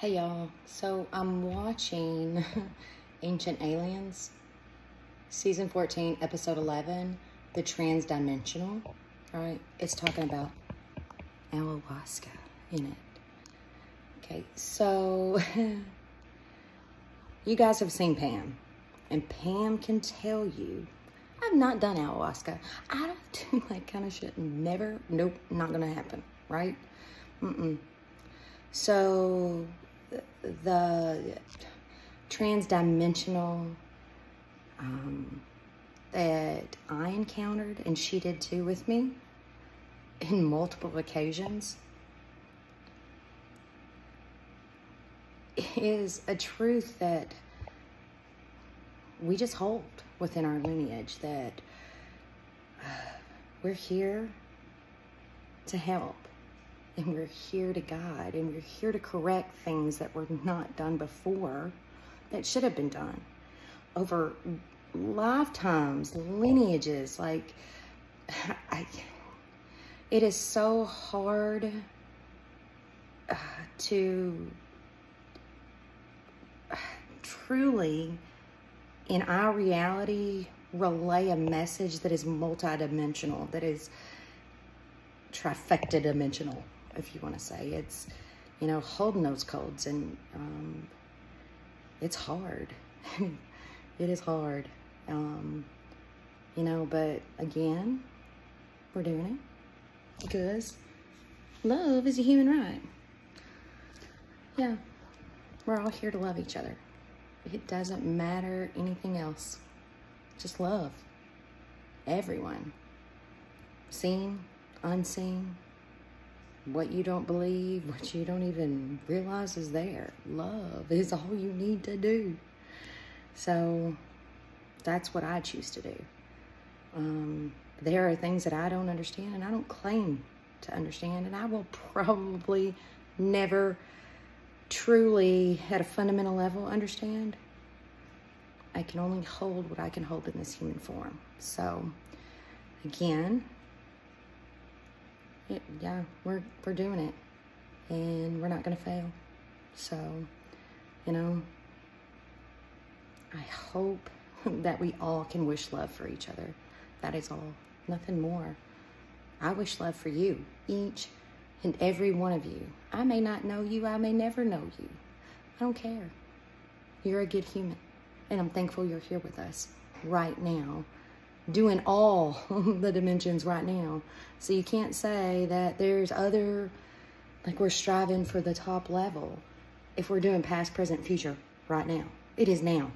Hey y'all, so I'm watching Ancient Aliens, season 14, episode 11, The Transdimensional, right? It's talking about ayahuasca in it. Okay, so you guys have seen Pam, and Pam can tell you I've not done ayahuasca. I don't do that kind of shit. Never, nope, not gonna happen, right? Mm-mm. So the transdimensional um, that I encountered, and she did too with me in multiple occasions, is a truth that we just hold within our lineage that uh, we're here to help and we're here to guide and we're here to correct things that were not done before that should have been done over lifetimes, lineages. Like, I, it is so hard uh, to uh, truly, in our reality, relay a message that is multidimensional, that is trifecta dimensional if you want to say. It's, you know, holding those codes and um, it's hard. it is hard. Um, you know, but again, we're doing it because love is a human right. Yeah, we're all here to love each other. It doesn't matter anything else. Just love everyone. Seen, unseen, what you don't believe, what you don't even realize is there. Love is all you need to do. So that's what I choose to do. Um, there are things that I don't understand and I don't claim to understand, and I will probably never truly, at a fundamental level, understand. I can only hold what I can hold in this human form. So, again, it, yeah, we're, we're doing it and we're not going to fail. So, you know, I hope that we all can wish love for each other. That is all, nothing more. I wish love for you, each and every one of you. I may not know you, I may never know you. I don't care. You're a good human, and I'm thankful you're here with us right now doing all the dimensions right now. So you can't say that there's other, like we're striving for the top level if we're doing past, present, future right now. It is now.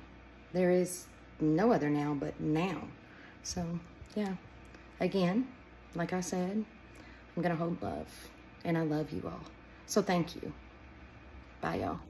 There is no other now but now. So, yeah. Again, like I said, I'm going to hold love. And I love you all. So thank you. Bye, y'all.